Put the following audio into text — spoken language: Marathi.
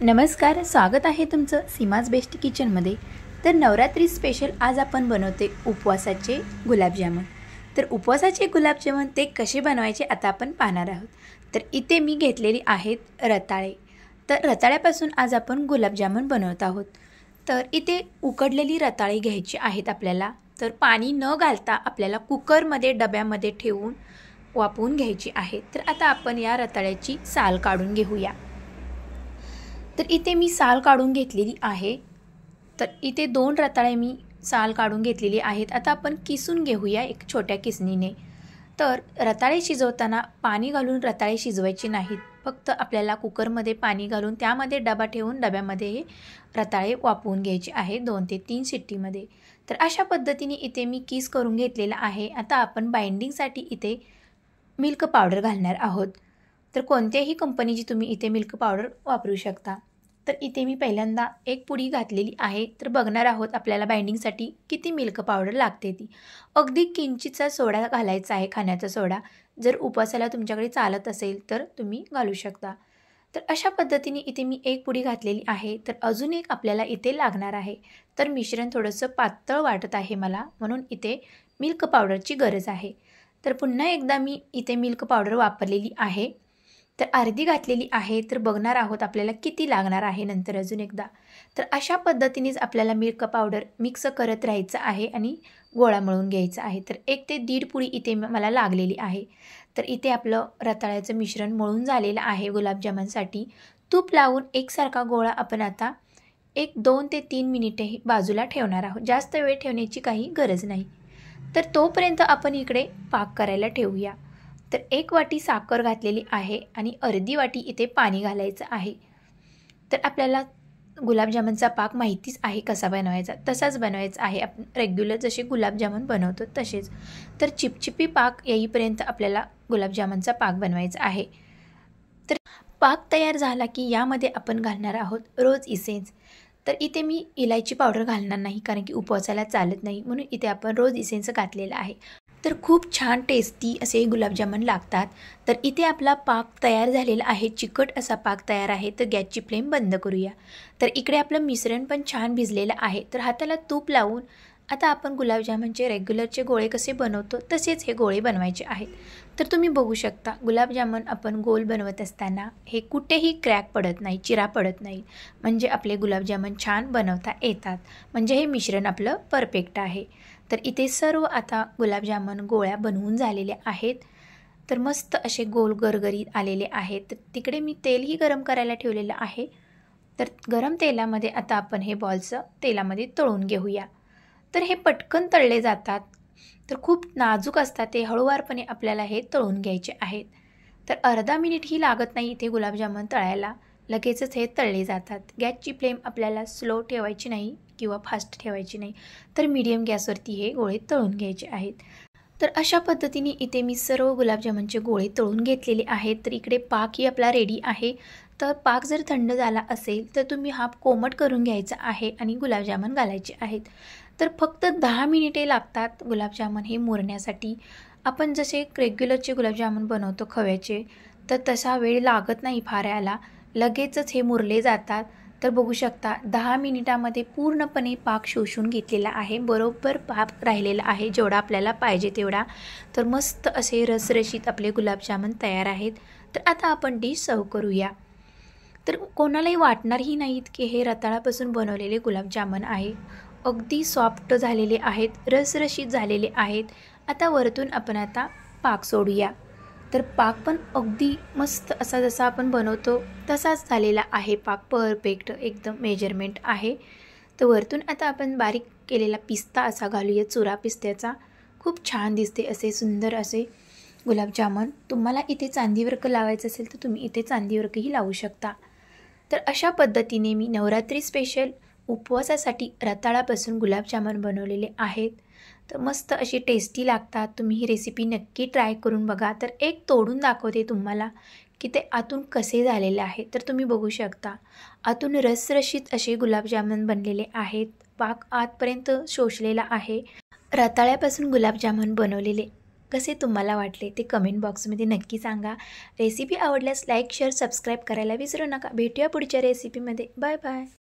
नमस्कार स्वागत आहे तुमचं सीमाज बेस्ट किचनमध्ये. तर नवरात्री स्पेशल आज आपण बनवते उपवासाचे गुलाबजामुन. तर उपवासाचे गुलाबजामुन ते कसे बनवायचे आता आपण पाहणार आहोत. तर इथे मी घेतलेली आहेत रताळे. तर रताळ्यापासून आज आपण गुलाबजामुन बनवत आहोत. तर इथे उकडलेली रताळे घ्यायची आहेत आपल्याला. तर पाणी न घालता आपल्याला कुकरमध्ये डब्यामध्ये ठेवून वापरून घ्यायची आहे. तर आता आपण या रताळ्याची साल काढून घेऊया. तर इथे मी साल काढून घेतलेली आहे. तर इथे दोन रताळे मी साल काढून घेतलेली आहेत. आता आपण किसून घेऊया एक छोट्या किसणीने. तर रताळे शिजवताना पाणी घालून रताळे शिजवायची नाहीत. फक्त आपल्याला कुकरमध्ये पाणी घालून त्यामध्ये डबा ठेवून डब्यामध्ये हे रताळे वापरून घ्यायचे आहे दोन ते तीन शिट्टीमध्ये. तर अशा पद्धतीने इथे मी किस करून घेतलेला आहे. आता आपण बाइंडिंगसाठी इथे मिल्क पावडर घालणार आहोत. तर कोणत्याही कंपनीची तुम्ही इथे मिल्क पावडर वापरू शकता. तर इथे मी पहिल्यांदा एक पुडी घातलेली आहे. तर बघणार आहोत आपल्याला बाइंडिंगसाठी किती मिल्क पावडर लागते ती. अगदी किंचितचा सोडा घालायचा आहे खाण्याचा सोडा. जर उपवासाला तुमच्याकडे चालत असेल तर तुम्ही घालू शकता. तर अशा पद्धतीने इथे मी एक पुडी घातलेली आहे. तर अजून एक आपल्याला इथे लागणार आहे. तर मिश्रण थोडंसं पातळ वाटत आहे मला. म्हणून इथे मिल्क पावडरची गरज आहे. तर पुन्हा एकदा मी इथे मिल्क पावडर वापरलेली आहे. तर अर्धी घातलेली आहे तर बघणार आहोत आपल्याला किती लागणार आहे नंतर अजून एकदा. तर अशा पद्धतीनेच आपल्याला मिल्क पावडर मिक्स करत राहायचं आहे आणि गोळा मळून घ्यायचा आहे. तर एक ते दीड पुळी इथे मला लागलेली आहे. तर इथे आपलं रताळ्याचं मिश्रण मळून झालेलं आहे गुलाबजामांसाठी तूप लावून एकसारखा गोळा आपण आता एक दोन ते तीन मिनिटे बाजूला ठेवणार आहोत. जास्त वेळ ठेवण्याची काही गरज नाही. तर तोपर्यंत आपण इकडे पाक करायला ठेवूया. तर एक वाटी साखर घातलेली आहे आणि अर्धी वाटी इथे पाणी घालायचं आहे. तर आपल्याला गुलाबजामुनचा पाक माहितीच आहे कसा बनवायचा. तसाच बनवायचा आहे. आपण रेग्युलर जसे गुलाबजामुन बनवतो तसेच. तर चिपचिपी पाक येईपर्यंत आपल्याला गुलाबजामुनचा पाक बनवायचा आहे. तर पाक तयार झाला की यामध्ये आपण घालणार आहोत रोज इसेन्स. तर इथे मी इलायची पावडर घालणार नाही कारण की उपवासाला चालत नाही. म्हणून इथे आपण रोज इसेन्स घातलेलं आहे. तर खूप छान टेस्टी असे गुलाबजामुन लागतात. तर इथे आपला पाक तयार झालेला आहे. चिकट असा पाक तयार आहे. तर गॅसची फ्लेम बंद करूया. तर इकडे आपलं मिश्रण पण छान भिजलेलं आहे. तर हाताला तूप लावून आता आपण गुलाबजामुनचे रेग्युलरचे गोळे कसे बनवतो तसेच हे गोळे बनवायचे आहेत. तर तुम्ही बघू शकता गुलाबजामुन आपण गोल बनवत असताना हे कुठेही क्रॅक पडत नाही चिरा पडत नाही. म्हणजे आपले गुलाबजामुन छान बनवता येतात. म्हणजे हे मिश्रण आपलं परफेक्ट आहे. तर इथे सर्व आता गुलाबजामुन गोळ्या बनवून झालेल्या आहेत. तर मस्त असे गोल गरगरीत आलेले आहेत. तर तिकडे मी तेलही गरम करायला ठेवलेलं आहे. तर गरम तेलामध्ये आता आपण हे बॉल्सं तेलामध्ये तळून घेऊया. तर हे पटकन तळले जातात. तर खूप नाजूक असतात ते हळूवारपणे आपल्याला हे तळून घ्यायचे आहेत. तर अर्धा मिनिटही लागत नाही इथे गुलाबजामुन तळायला. लगेचच हे तळले जातात. गॅसची फ्लेम आपल्याला स्लो ठेवायची नाही किंवा फास्ट ठेवायची नाही. तर मीडियम गॅसवरती हे गोळे तळून घ्यायचे आहेत. तर अशा पद्धतीने इथे मी सर्व गुलाबजामुनचे गोळे तळून घेतलेले आहेत. तर इकडे पाकही आपला रेडी आहे. तर पाक जर थंड झाला असेल तर तुम्ही हा कोमट करून घ्यायचा आहे आणि गुलाबजामुन घालायचे आहेत. तर फक्त दहा मिनिटे लागतात गुलाबजामुन हे मुरण्यासाठी. आपण जसे रेग्युलरचे गुलाबजामुन बनवतो खव्याचे तर तसा वेळ लागत नाही फार याला लगेचच हे मुरले जातात. तर बघू शकता दहा मिनिटामध्ये पूर्णपणे पाक शोषून घेतलेला आहे. बरोबर पाक राहिलेला आहे जेवढा आपल्याला पाहिजे तेवढा. तर मस्त असे रसरशीत आपले गुलाबजामुन तयार आहेत. तर आता आपण डिश सर्व करूया. तर कोणालाही वाटणारही नाहीत की हे रताळापासून बनवलेले गुलाबजामुन आहे. अगदी सॉफ्ट झालेले आहेत रसरशीत झालेले आहेत. आता वरतून आपण आता पाक सोडूया. तर पाक पण अगदी मस्त असा जसा आपण बनवतो तसाच झालेला आहे पाक. परफेक्ट एकदम मेजरमेंट आहे. तर वरतून आता आपण बारीक केलेला पिस्ता असा घालूया चुरा पिस्त्याचा. खूप छान दिसते असे सुंदर असे गुलाबजामुन. तुम्हाला इथे चांदीवर्क लावायचं असेल तर तुम्ही इथे चांदीवर्कही लावू शकता. तर अशा पद्धतीने मी नवरात्री स्पेशल उपवासासाठी रताळापासून गुलाबजामुन बनवलेले आहेत. तर मस्त अशी टेस्टी लागतात. तुम्ही ही रेसिपी नक्की ट्राय करून बघा. तर एक तोडून दाखवते तुम्हाला की ते आतून कसे झालेले आहे. तर तुम्ही बघू शकता. आतून रसरशीत असे गुलाबजामुन बनलेले आहेत. पाक आतपर्यंत शोषलेला आहे. रताळ्यापासून गुलाबजामुन बनवलेले कसे तुम्हाला वाटले ते कमेंट बॉक्समध्ये नक्की सांगा. रेसिपी आवडल्यास लाईक शेअर सबस्क्राईब करायला विसरू नका. भेटूया पुढच्या रेसिपीमध्ये बाय बाय